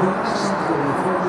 よし!